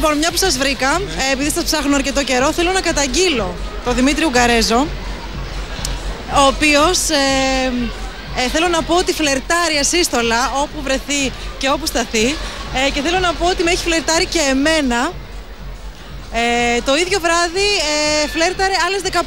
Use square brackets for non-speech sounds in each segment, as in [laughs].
Λοιπόν, μια που σας βρήκα, ε, επειδή σας ψάχνω αρκετό καιρό, θέλω να καταγγείλω τον Δημήτρη Ουγγαρέζο, ο οποίος. Ε, ε, θέλω να πω ότι φλερτάρει ασύστολα όπου βρεθεί και όπου σταθεί. Ε, και θέλω να πω ότι με έχει φλερτάρει και εμένα. Ε, το ίδιο βράδυ ε, φλέρταρε άλλες 15.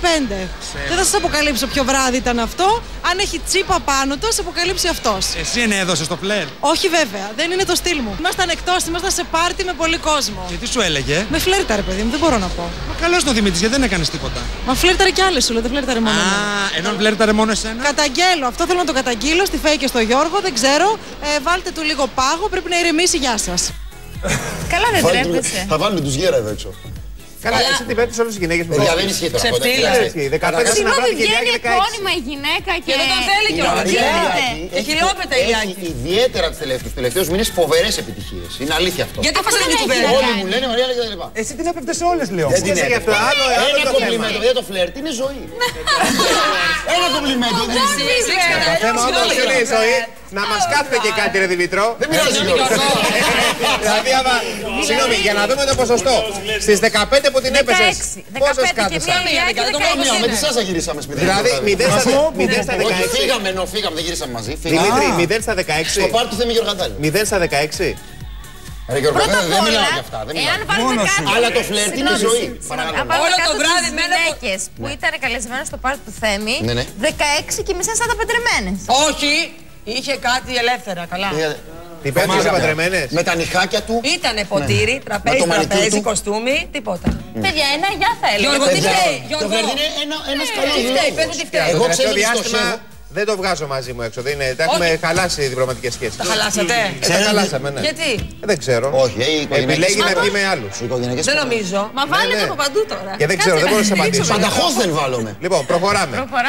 Δεν θα σας αποκαλύψω ποιο βράδυ ήταν αυτό. Αν έχει τσίπα πάνω του, θα σα αποκαλύψει αυτός. Εσύ είναι έδωσες το φλερ. Όχι βέβαια, δεν είναι το στυλ μου. Ήμασταν εκτός, ήμασταν σε πάρτι με πολύ κόσμο. Και τι σου έλεγε; Με φλέρταρε, παιδί μου, δεν μπορώ να πω. Μα καλός είναι ο Δημήτρης, γιατί δεν έκανες τίποτα. Μα φλέρταρε κι άλλες σου, λέει, δεν φλέρταρε μόνο. εμένα. Α, ενώ φλερτάρε μόνο εσένα; Καταγγέλω, αυτό θέλω να το καταγγείλω στη Φέη και στο Γιώργο, δεν ξέρω. Ε, βάλτε του λίγο πάγο, πρέπει να ηρεμήσει, γεια σας. Καλά δεν Βάλτε- τρέπεσαι. Θα βάλουν τους γέρα εδώ έξω. Καλά, εσύ την πέτυχε όλες τι γυναίκες με Παιδιά, δεν ισχύει τώρα. αυτό, Ξεφτύλα. δεν ισχύει. χρειάζεται. 15 Καταρχάς, Συγγνώμη, βράδυ και βγαίνει Λιάκη 16. επώνυμα η γυναίκα και. δεν τον θέλει η κιόλας. Γαλλία Γίνεται. έχει- Έχει λιόπετα η έχει Λιάκη. ιδιαίτερα τους τελευταίους μήνες φοβερές επιτυχίες. Είναι αλήθεια αυτό. Γιατί Αυτό αφήσανε δεν την έχει κουβέντα. να Όλοι μου λένε Μαρία και τα λοιπά. Εσύ την έπρεπε σε όλες, λέω. Δεν την Είσαι γι' αυτό. έπρεπε. Άλλο, άλλο Ένα το κομπλιμέντο, θέμα. παιδιά, το φλερτ είναι ζωή. [laughs] Ένα κομπλιμέντο. δεν είναι- Το θέμα όμω είναι η ζωή να μας κάθεται και κάτι, ρε Δημητρό. Δεν πειράζει. Γιώργο. Δηλαδή, άμα. Συγγνώμη, για να δούμε το ποσοστό. Στις 15 που την έπεσες, 16. πόσες 15 και κάθεσαν; μία Λιάκη, δεν το 16. Με τη Σάσα γυρίσαμε σπίτι. Δηλαδή, 0 στα 16. Όχι, φύγαμε ενώ φύγαμε, δεν γυρίσαμε μαζί. Φύγαμε. Δημήτρη, 0 στα Στο 16. πάρτι του Θέμη Γιωργαντάλη. 0 στα 16. Ρε Γιώργο, Πρώτα δεν απ' δεν όλα, μιλάω για αυτά. δεν εάν μιλάω. βάλουμε κάτω. Αλλά το φλερτ είναι Συγγνώμη, ζωή. συγγνώμη, Παρακαλώ. Αν βάλουμε Όλο το κάτω βράδυ τις με ένα- γυναίκες που ήταν καλεσμένες στο πάρτι του Θέμη, Ναι, ναι. 16 και μισές θα ήταν παντρεμένες. Όχι, είχε κάτι ελεύθερα, καλά. Τι πέτυχε παντρεμένες; Με τα νυχάκια του. Ήτανε ποτήρι, Με τραπέζι, το μανιτούρ τραπέζι, του. κοστούμι, τίποτα. Παιδιά, ένα γεια θα έλεγα. Γιώργο, τι Παιδιά, φταίει, Το Γιώργο. φλερτ είναι ένα- ένας καλός Τι φταίει, πες μου τι λόγος. φταίει. Εγώ Το ξέρω τελευταίο ότι το διάστημα σέβω. Δεν το βγάζω μαζί μου έξω. Δεν είναι, τα έχουμε χαλάσει οι διπλωματικές σχέσεις. Τα χαλάσατε; Τα χαλάσαμε, ναι. Γιατί; Ε, Δεν ξέρω. Όχι, ε, οι οικογενειακές- Επιλέγει να βγει με άλλους. Οι οικογενειακές Δεν φορές. νομίζω. Μα βάλετε ναι. από παντού τώρα. Και δεν ξέρω, Κάτσε δεν μπορώ να σε ρίξουμε απαντήσω. λίγο. Πανταχώς δεν βάλουμε. Λοιπόν, προχωράμε. Προχωράμε.